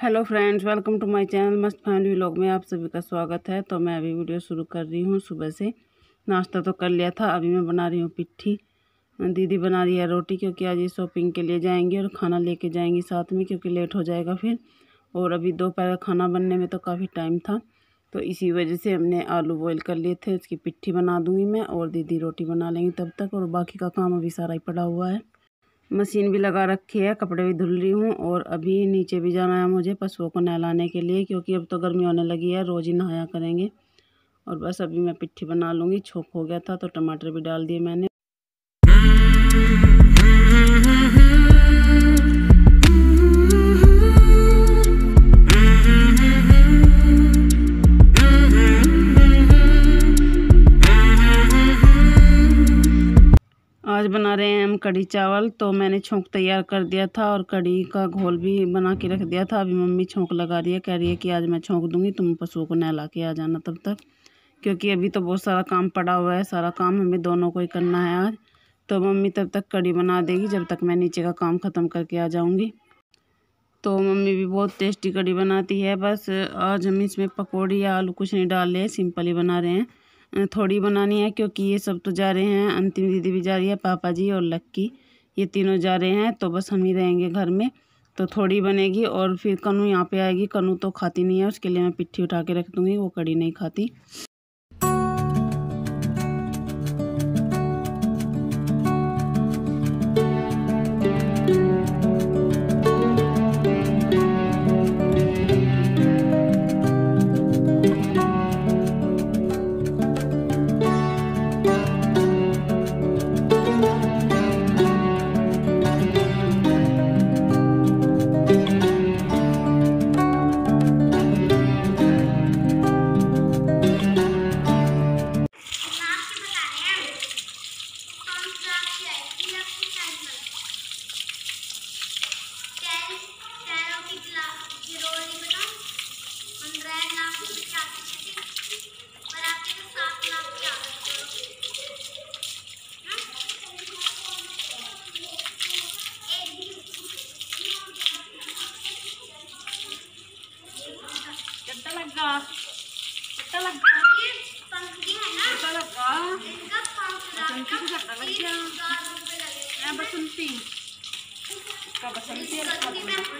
Hello friends, welcome to my channel मस्त family vlog में आप सभी का स्वागत है। तो मैं अभी वीडियो शुरू कर रही हूँ। सुबह से नाश्ता तो कर लिया था, अभी मैं बना रही हूँ पिट्ठी। दीदी बना रही है रोटी क्योंकि आज ये शॉपिंग के लिए जाएँगे और खाना लेके जाएँगी साथ में क्योंकि लेट हो जाएगा फिर। और अभी दोपहर का खाना बनने में तो काफ़ी टाइम था तो इसी वजह से हमने आलू बॉयल कर लिए थे, उसकी पिट्ठी बना दूँगी मैं और दीदी रोटी बना लेंगी तब तक और बाकी का काम अभी सारा ही पड़ा हुआ है। मशीन भी लगा रखी है, कपड़े भी धुल रही हूँ और अभी नीचे भी जाना है मुझे पशुओं को नहलाने के लिए क्योंकि अब तो गर्मी होने लगी है, रोज़ ही नहाया करेंगे। और बस अभी मैं पिट्ठी बना लूँगी छोक हो गया था तो टमाटर भी डाल दिए मैंने। बना रहे हैं हम कढ़ी चावल तो मैंने छोंक तैयार कर दिया था और कढ़ी का घोल भी बना के रख दिया था। अभी मम्मी छोंक लगा रही है, कह रही है कि आज मैं छोंक दूँगी, तुम पशुओं को नहला के आ जाना तब तक। क्योंकि अभी तो बहुत सारा काम पड़ा हुआ है, सारा काम हमें दोनों को ही करना है आज। तो मम्मी तब तक कढ़ी बना देगी जब तक मैं नीचे का काम ख़त्म करके आ जाऊँगी। तो मम्मी भी बहुत टेस्टी कढ़ी बनाती है, बस आज हम इसमें पकौड़ी या आलू कुछ नहीं डाल रहे हैं, सिंपल ही बना रहे हैं। थोड़ी बनानी है, क्योंकि ये सब तो जा रहे हैं, अंतिम दीदी भी जा रही है, पापा जी और लक्की। ये तीनों जा रहे हैं तो बस हम ही रहेंगे घर में। तो थोड़ी बनेगी और फिर कनू यहाँ पे आएगी। कनू तो खाती नहीं है, उसके लिए मैं पिट्ठी उठा के रख दूँगी, वो कड़ी नहीं खाती। लगा। कितना लगा। कितना लगा। बसंती। को झटका लग गया मैं बसंती का बसंती हैं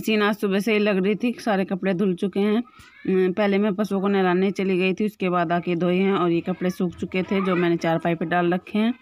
मशीन आज सुबह से ही लग रही थी, सारे कपड़े धुल चुके हैं। पहले मैं पशुओं को नहलाने चली गई थी, उसके बाद आके धोए हैं और ये कपड़े सूख चुके थे, जो मैंने चार पाई डाल रखे हैं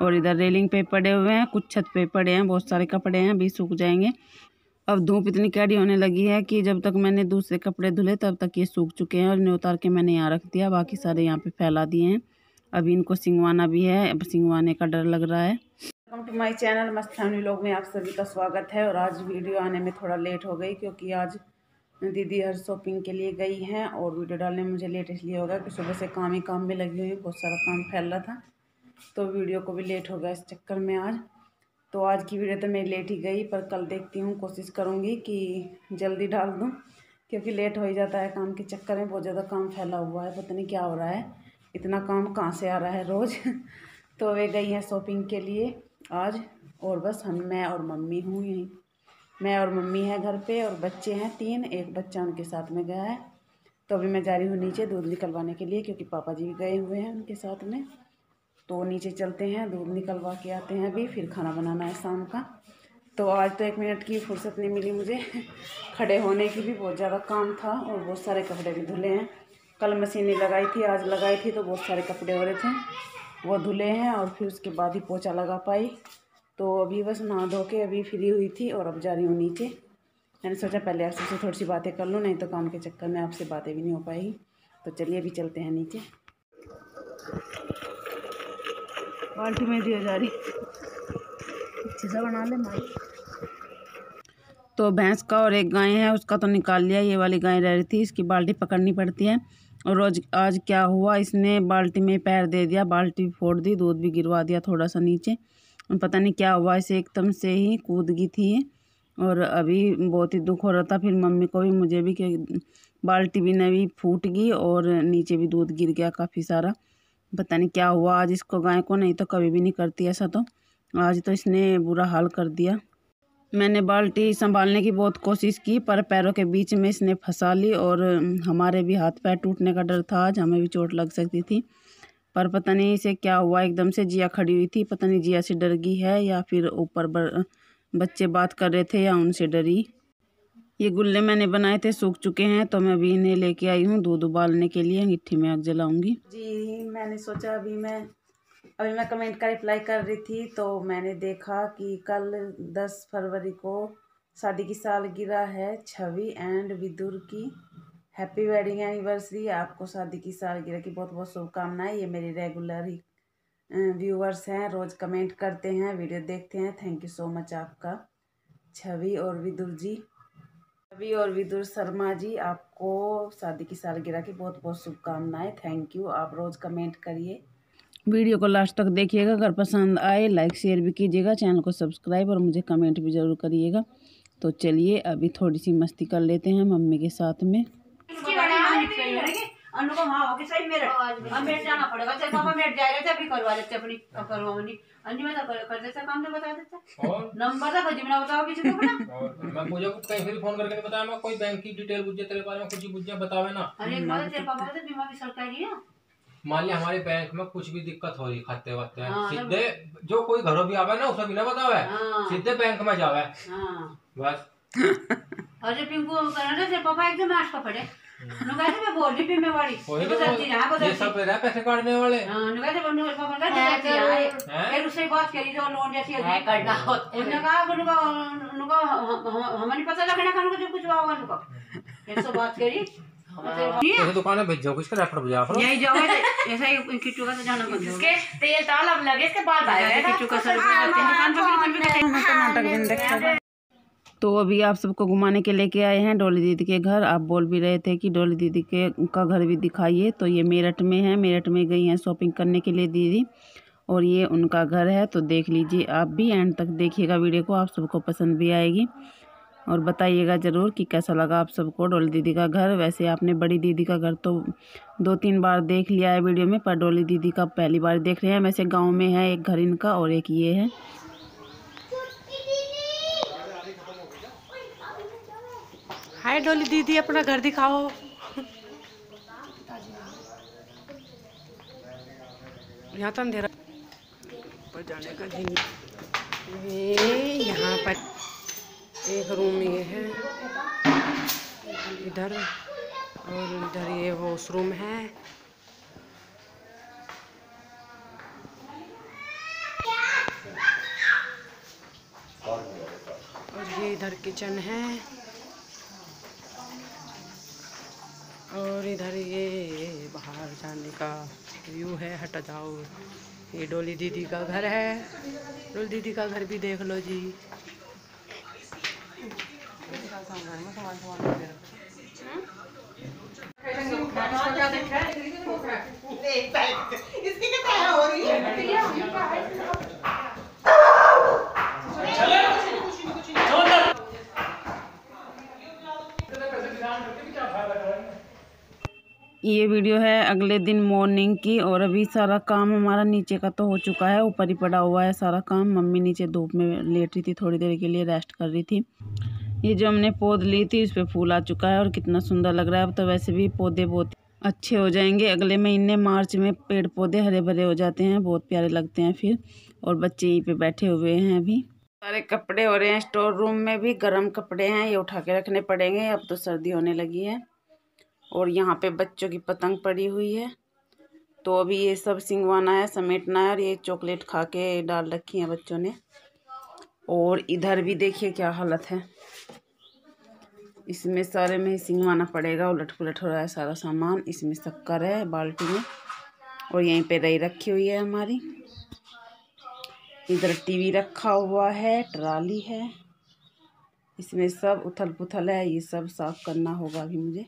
और इधर रेलिंग पे पड़े हुए हैं, कुछ छत पे पड़े हैं, बहुत सारे कपड़े हैं, अभी सूख जाएँगे। अब धूप इतनी कैडी होने लगी है कि जब तक मैंने दूसरे कपड़े धुले, तब तक ये सूख चुके हैं और इन्हें उतार के मैंने यहाँ रख दिया, बाकी सारे यहाँ पे फैला दिए हैं। अभी इनको सिंगवाना भी है, अब सिंगवाने का डर लग रहा है। वेलकम टू माई चैनल मस्त फैमिली लोग, में आप सभी का स्वागत है। और आज वीडियो आने में थोड़ा लेट हो गई, क्योंकि आज दीदी हर शॉपिंग के लिए गई हैं और वीडियो डालने में मुझे लेट इसलिए होगा कि सुबह से काम ही काम में लगी हुई बहुत सारा काम फैल रहा था। तो वीडियो को भी लेट हो गया इस चक्कर में आज। तो आज की वीडियो तो मेरी लेट ही गई, पर कल देखती हूँ, कोशिश करूँगी कि जल्दी डाल दूँ, क्योंकि लेट हो ही जाता है काम के चक्कर में, बहुत ज़्यादा काम फैला हुआ है, पता नहीं क्या हो रहा है। इतना काम कहाँ से आ रहा है रोज़? तो वे गई हैं शॉपिंग के लिए। आज, और बस हम, मैं और मम्मी हूँ यहीं। मैं और मम्मी है घर पे, और बच्चे हैं तीन। एक बच्चा उनके साथ में गया है। तो अभी मैं जा रही हूँ नीचे दूध निकलवाने के लिए, क्योंकि पापा जी भी गए हुए हैं उनके साथ में। तो नीचे चलते हैं, दूध निकलवा के आते हैं अभी, फिर खाना बनाना है शाम का। तो आज तो एक मिनट की फुर्सत नहीं मिली मुझे। खड़े होने की भी बहुत ज़्यादा काम था, और बहुत सारे कपड़े भी धुले हैं। कल मशीनें लगाई थी, आज लगाई थी तो बहुत सारे कपड़े हो रहे थे। वो धुले हैं और फिर उसके बाद ही पोछा लगा पाई। तो अभी बस नहा धो के अभी फ्री हुई थी और अब जा रही हूँ नीचे। मैंने सोचा पहले आपसे से थोड़ी सी बातें कर लूँ, नहीं तो काम के चक्कर में आपसे बातें भी नहीं हो पाएगी तो चलिए अभी चलते हैं नीचे। बाल्टी में दिया जा रही। से बना ले माई। तो भैंस का और एक गाय है, उसका तो निकाल लिया। ये वाली गाय रह रही थी, इसकी बाल्टी पकड़नी पड़ती है। रोज आज क्या हुआ? इसने बाल्टी में पैर दे दिया, बाल्टी फोड़ दी, दूध भी गिरवा दिया थोड़ा सा नीचे। पता नहीं क्या हुआ, इसे एकदम से ही कूद गई थी और अभी बहुत ही दुख हो रहा था, फिर मम्मी को भी, मुझे भी कि बाल्टी भी नवी फूट गई और नीचे भी दूध गिर गया काफ़ी सारा। पता नहीं क्या हुआ, आज इसको गाय को नहीं तो कभी भी नहीं करती ऐसा तो। आज तो इसने बुरा हाल कर दिया। मैंने बाल्टी संभालने की बहुत कोशिश की, पर पैरों के बीच में इसने फंसा ली और हमारे भी हाथ पैर टूटने का डर था। आज हमें भी चोट लग सकती थी। पर पता नहीं इसे क्या हुआ। एकदम से जिया खड़ी हुई थी। पता नहीं जिया से डर गई है या फिर ऊपर बच्चे बात कर रहे थे या उनसे डरी। ये गुल्ले मैंने बनाए थे, सूख चुके हैं तो मैं अभी इन्हें लेके आई हूँ। दूध उबालने के लिए गिट्ठी में आग जलाऊँगी। जी, मैंने सोचा अभी मैं अभी मैं कमेंट का रिप्लाई कर रही थी तो मैंने देखा कि कल दस फरवरी को शादी की सालगिरह है, छवि एंड विदुर की हैप्पी वेडिंग एनिवर्सरी आपको शादी की सालगिरह की बहुत बहुत शुभकामनाएँ। ये मेरी रेगुलर ही व्यूअर्स हैं। रोज़ कमेंट करते हैं वीडियो देखते हैं। थैंक यू सो मच आपका। छवि और विदुर जी। छवि और विदुर शर्मा जी, आपको शादी की सालगिरह की बहुत बहुत शुभकामनाएँ। थैंक यू आप रोज़ कमेंट करिए। वीडियो को लास्ट तक देखिएगा। अगर पसंद आए लाइक शेयर भी कीजिएगा। चैनल को सब्सक्राइब और मुझे कमेंट भी ज़रूर करिएगा। तो चलिए अभी थोड़ी सी मस्ती कर लेते हैं मम्मी के साथ में। अनुपम हाँ होगी सही मेरे। अब मेरे जाना पड़ेगा। तेरे पापा मेरे जाएगा जब भी करवा देते अपनी करवानी अन्य में तो कर देता काम तो बता देता। नंबर तो भजी बना बताओ किसी को बना मैं मुझे कहीं फिर फ़ोन करके बताया। मैं कोई बैंक की डिटेल बुझे तेरे बारे में कुछ बुझे बतावे ना। अरे एक बार तेरे पापा तो बीमा भी सरकारी है। मान लिया हमारे बैंक में कुछ भी दिक्कत हो रही खाते वाते सीधे जो कोई घरों भी आवे ना उसे भी ना बतावे सीधे बैंक में जावे। बस। अरे पिंकू करना तेरे पापा एकदम आश का पड़े। नुगाते मैं बोल रही थी मैं वाली। तो चलती रहा ये सब रहा पैसे काटने वाले? हाँ नुगाते बंदू पापा का चलती रहा फिर उससे बात करी जो लोन जैसी है करना होता है। उन्होंने कहा नुगा नुगा हमें पता लगना का नुगा जो कुछ हुआ नुगा फिर से बात करी तो दुकान में भेज जाओ किसका रेफर भेजा करो। यही जाओ ऐसा ही किट्टू का तो जाना बंद इसके तेल ताल अब लगे इसके बाल भाई किट्टू का सर दुकान पर बिल्कुल भी टमाटर दिन देखा तो अभी आप सबको घुमाने के लेके आए हैं डोली दीदी के घर। आप बोल भी रहे थे कि डोली दीदी के का घर भी दिखाइए। तो ये मेरठ में है मेरठ में गई हैं शॉपिंग करने के लिए दीदी। और ये उनका घर है तो देख लीजिए आप भी एंड तक देखिएगा वीडियो को आप सबको पसंद भी आएगी। और बताइएगा ज़रूर कि कैसा लगा आप सबको डोली दीदी का घर। वैसे आपने बड़ी दीदी का घर तो दो तीन बार देख लिया है वीडियो में, पर डोली दीदी का पहली बार देख रहे हैं। वैसे गाँव में है एक घर इनका और एक ये है। हाय डोली दीदी, अपना घर दिखाओ। यहाँ तो अंधेरा। पर जाने का यहाँ पर एक रूम ये है। इधर और इधर ये वॉशरूम है। और ये इधर किचन है। और इधर ये बाहर जाने का व्यू है। हट जाओ। ये डोली दीदी का घर है। डोली दीदी का घर भी देख लो जी। ये वीडियो है अगले दिन मॉर्निंग की और अभी सारा काम हमारा नीचे का तो हो चुका है, ऊपर ही पड़ा हुआ है सारा काम। मम्मी नीचे धूप में लेट रही थी, थोड़ी देर के लिए रेस्ट कर रही थी। ये जो हमने पौध ली थी उस पर फूल आ चुका है और कितना सुंदर लग रहा है। अब तो वैसे भी पौधे बहुत अच्छे हो जाएँगे। अगले महीने मार्च में पेड़ पौधे हरे भरे हो जाते हैं, बहुत प्यारे लगते हैं फिर। और बच्चे यहीं पे बैठे हुए हैं अभी। सारे कपड़े हो रहे हैं, स्टोर रूम में भी गर्म कपड़े हैं, ये उठा के रखने पड़ेंगे। अब तो सर्दी होने लगी है और यहाँ पे बच्चों की पतंग पड़ी हुई है। तो अभी ये सब सिंगवाना है, समेटना है और ये चॉकलेट खा के डाल रखी है बच्चों ने। और इधर भी देखिए क्या हालत है। इसमें सारे में ही सिंगवाना पड़ेगा उलट पुलट हो रहा है सारा सामान। इसमें शक्कर है बाल्टी में। और यहीं पे रही रखी हुई है हमारी। इधर टीवी रखा हुआ है, ट्राली है। इसमें सब उथल पुथल है, ये सब साफ़ करना होगा अभी मुझे।